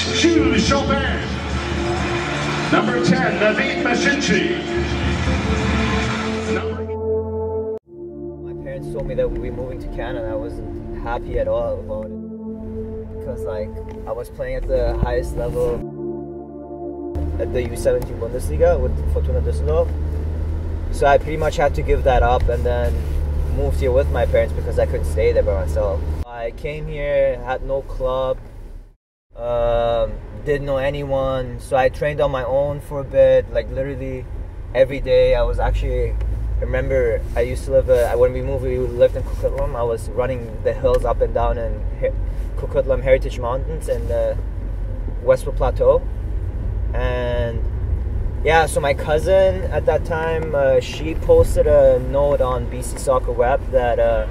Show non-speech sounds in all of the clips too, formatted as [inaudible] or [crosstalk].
Jules Chopin. Number 10, Navid Mashinchi. My parents told me that we'd be moving to Canada. I wasn't happy at all about it. Because like I was playing at the highest level at the U17 Bundesliga with Fortuna Düsseldorf. So I pretty much had to give that up and then moved here with my parents because I couldn't stay there by myself. I came here, had no club, um, didn't know anyone, so I trained on my own for a bit, like literally every day. I was actually, remember I used to live, uh, when we moved, we lived in Coquitlam. I was running the hills up and down in Coquitlam Heritage Mountains and the Westwood Plateau. And yeah, so my cousin at that time, uh, she posted a note on BC Soccer Web that uh,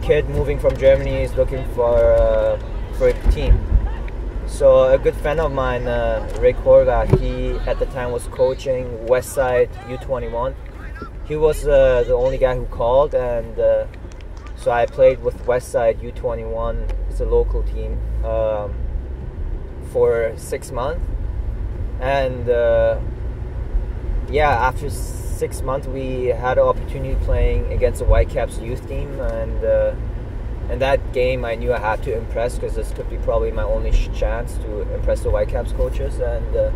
kid moving from Germany is looking for uh, for a team. So a good friend of mine, uh, Ray he at the time was coaching Westside U21. He was uh, the only guy who called, and uh, so I played with Westside U21. It's a local team um, for six months, and uh, yeah, after six months, we had an opportunity playing against the Whitecaps youth team, and in that game, I knew I had to impress because this could be probably my only chance to impress the Whitecaps coaches, and uh,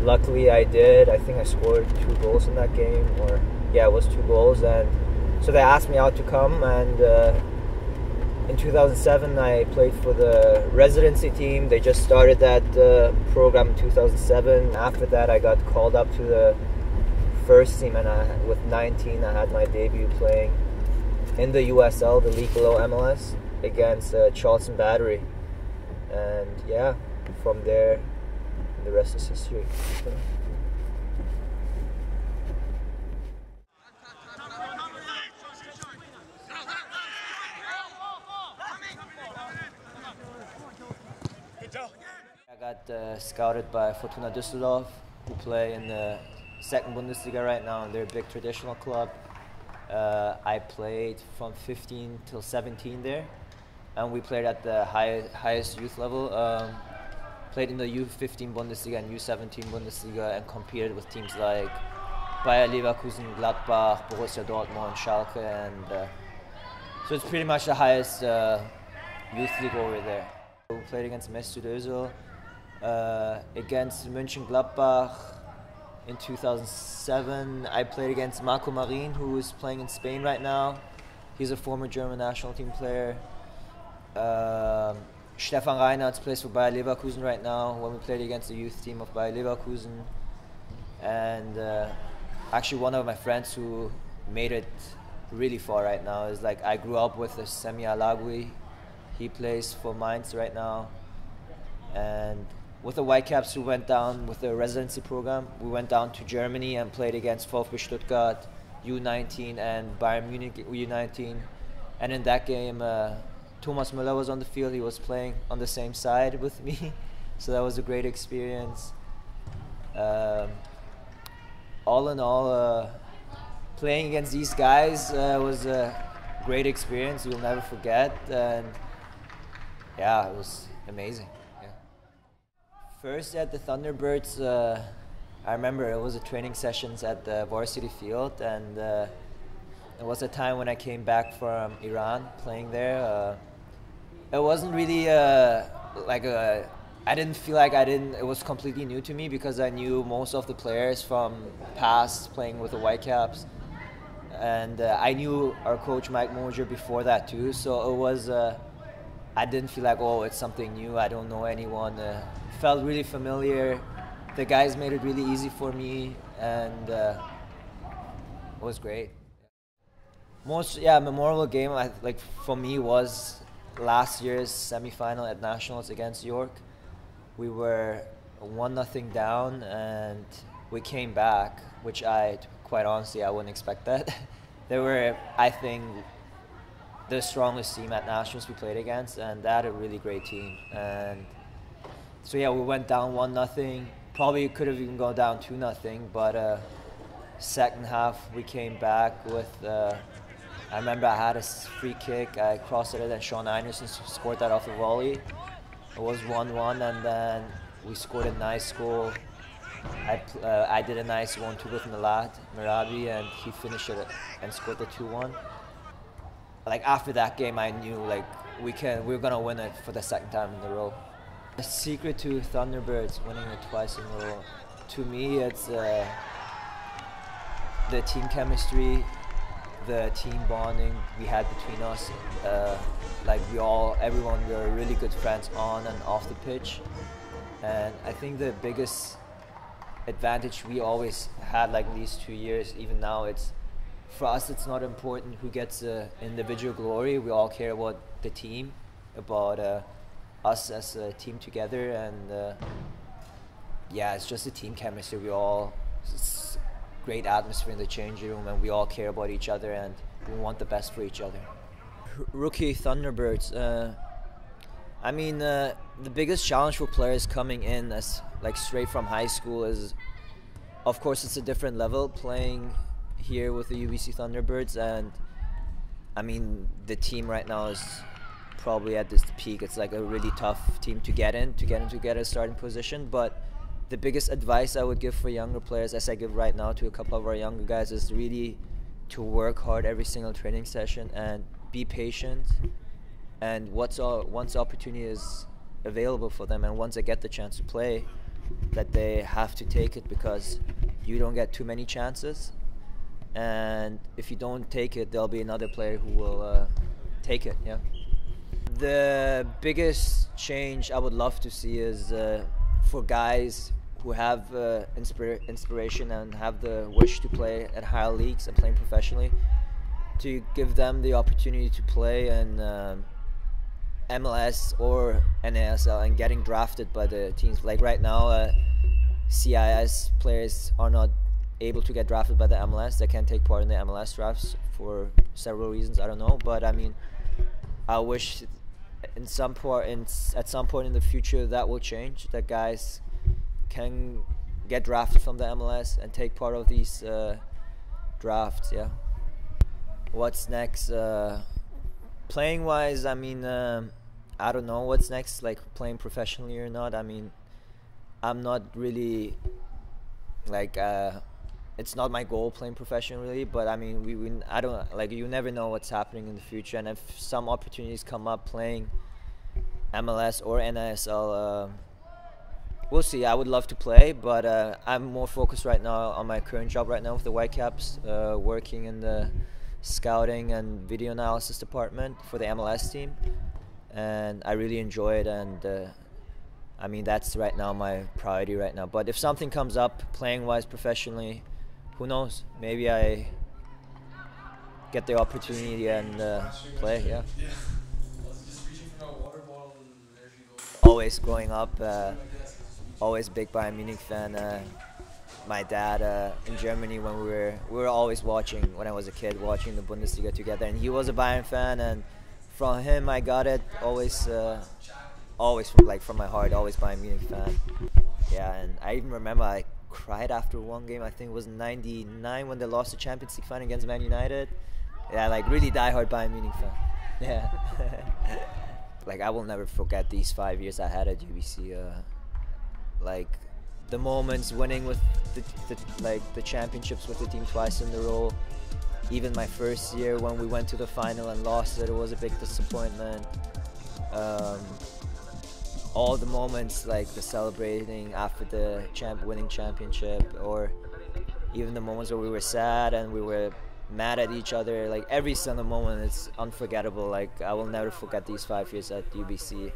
luckily I did. I think I scored two goals in that game, or yeah, it was two goals, and so they asked me out to come, and uh, in 2007 I played for the residency team. They just started that uh, program in 2007. After that, I got called up to the first team, and I, with 19, I had my debut playing in the USL, the league below MLS, against uh, Charleston Battery. And yeah, from there, the rest is history. I got uh, scouted by Fortuna Düsseldorf, who play in the second Bundesliga right now, and they're a big traditional club. Uh, I played from 15 till 17 there, and we played at the high, highest youth level. Um, played in the U15 Bundesliga and U17 Bundesliga, and competed with teams like Bayer Leverkusen, Gladbach, Borussia Dortmund, Schalke, and uh, so it's pretty much the highest uh, youth league over there. We played against Mesut Özil, uh, against Mönchengladbach, in 2007. I played against Marko Marin, who is playing in Spain right now. He's a former German national team player. Um, Stefan Reinartz plays for Bayer Leverkusen right now. When we played against the youth team of Bayer Leverkusen, and uh, actually one of my friends who made it really far right now is like I grew up with Sami Allagui. He plays for Mainz right now, and with the Whitecaps who went down with the residency program. We went down to Germany and played against VfB Stuttgart U19 and Bayern Munich U19. And in that game, uh, Thomas Müller was on the field. He was playing on the same side with me, [laughs] so that was a great experience. Um, all in all, uh, playing against these guys uh, was a great experience. You'll never forget, and yeah, it was amazing. First at the Thunderbirds, uh, I remember it was a training sessions at the varsity field, and uh, it was a time when I came back from Iran playing there. Uh, it wasn't really uh, like a. I didn't feel like I didn't. It was completely new to me because I knew most of the players from past playing with the Whitecaps, and uh, I knew our coach Mike Mosher before that too. So it was. Uh, I didn't feel like oh it's something new. I don't know anyone felt really familiar. The guys made it really easy for me, and uh, it was great. Most yeah memorable game I, like for me was last year's semifinal at nationals against York. We were one nothing down, and we came back, which I quite honestly I wouldn't expect that. [laughs] there were I think the strongest team at nationals we played against, and they had a really great team and so yeah, we went down one nothing. Probably could have even gone down two nothing, but uh, second half we came back with uh, I remember I had a free kick, I crossed it, and then Sean Einarson scored that off the volley. It was 1-1, and then we scored a nice goal. I, uh, I did a nice 1-2 with Milad Merabi, and he finished it and scored the 2-1. Like after that game, I knew like we can we're gonna win it for the second time in a row. The secret to Thunderbirds winning it twice in a row, to me, it's uh, the team chemistry the team bonding we had between us. Uh, like we all, everyone, we were really good friends on and off the pitch. And I think the biggest advantage we always had, like these two years, even now, it's for us. It's not important who gets the individual glory. We all care about the team, about uh, us as a team together, and uh, yeah, it's just a team chemistry. We all it's great atmosphere in the changing room, and we all care about each other and we want the best for each other. R rookie Thunderbirds. Uh, I mean, uh, the biggest challenge for players coming in as like straight from high school is, of course, it's a different level playing here with the UBC Thunderbirds, and I mean, the team right now is probably at this peak. It's like a really tough team to get in, to get into get a starting position, but the biggest advice I would give for younger players, as I give right now to a couple of our younger guys, is really to work hard every single training session and be patient. And what's all, once opportunity is available for them, and once they get the chance to play, that they have to take it because you don't get too many chances. And if you don't take it, there'll be another player who will uh, take it. Yeah. The biggest change I would love to see is uh, for guys who have uh, inspira- inspiration and have the wish to play at higher leagues and playing professionally, to give them the opportunity to play in um, MLS or NASL and getting drafted by the teams. Like right now, uh, CIS players are not able to get drafted by the MLS. They can't take part in the MLS drafts for several reasons. I don't know, but I mean, I wish in some point in at some point in the future that will change. That guys can get drafted from the MLS and take part of these uh, drafts. Yeah. What's next? Uh, playing wise, I mean, um, I don't know what's next. Like playing professionally or not. I mean, I'm not really like. Uh, it's not my goal playing professionally, but I mean, we, we I don't like you never know what's happening in the future, and if some opportunities come up playing MLS or NASL. Uh, we'll see. I would love to play, but uh, I'm more focused right now on my current job right now with the Whitecaps, uh, working in the scouting and video analysis department for the MLS team, and I really enjoy it. And uh, I mean, that's right now my priority right now. But if something comes up, playing wise, professionally, who knows? Maybe I get the opportunity and uh, play. Yeah. Always growing up uh, always big Bayern Munich fan. Uh, my dad uh, in Germany when we were we were always watching when I was a kid watching the Bundesliga together, and he was a Bayern fan, and from him I got it always uh, always from like from my heart, always Bayern Munich fan. Yeah, and I even remember I cried after one game. I think it was '99 when they lost the Champions League final against Man United. Yeah, like really diehard Bayern Munich fan. [laughs] Yeah. [laughs] like I will never forget these five years I had at UBC. Uh, like the moments winning with the, the, like the championships with the team twice in a row. Even my first year when we went to the final and lost it, it was a big disappointment. Um, all the moments like the celebrating after the champ winning championship, or even the moments where we were sad and we were mad at each other. Like every single moment it's unforgettable. Like I will never forget these five years at UBC.